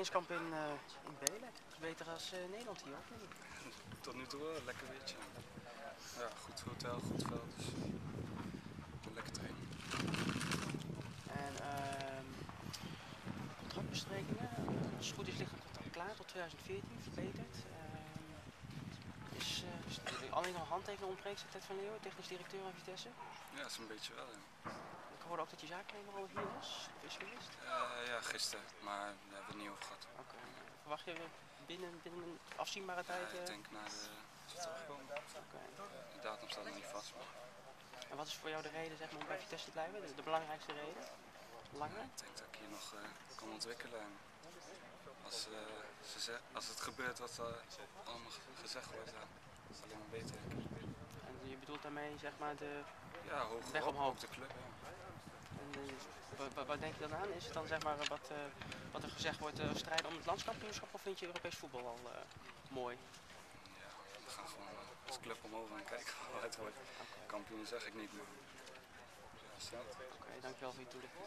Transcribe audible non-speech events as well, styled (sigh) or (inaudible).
trainingskamp in, uh, in Belen. is beter als uh, Nederland hier, of niet? Tot nu toe wel, lekker weertje. Ja, goed hotel, goed veld, dus lekker trainen. En uh, contractbesprekingen, als het goed is ligt het contract klaar tot 2014, verbeterd. Uh, is, uh, alleen al handtekenen ontbreekt, Ted van Leeuwen, technisch directeur van Vitesse? Ja, dat is een beetje wel, ja. Ik hoorde ook dat je zaaknemer al hier was, is? Maar daar hebben we het niet over gehad. Oké. Okay. Verwacht je binnen, binnen een afzienbare tijd? Ik denk na de terugkomen. Okay. De datum staat nog niet vast. Maar... En wat is voor jou de reden zeg maar, om bij Vitesse te blijven? De, de belangrijkste reden? Langer? ik denk dat ik hier nog uh, kan ontwikkelen. En als, uh, ze zeg, als het gebeurt wat er allemaal gezegd wordt, dan is het alleen maar beter. En je bedoelt daarmee zeg maar de ja, hoog weg omhoog? de club. Ja. Wat denk je dan aan? Is het dan zeg maar wat, wat er gezegd wordt, strijden om het landskampioenschap of vind je Europees voetbal al mooi? Ja, we gaan gewoon als club omhoog en kijken (laughs) wat het wordt. Kampioen zeg ik niet, maar Oké, okay, dankjewel voor je toelichting.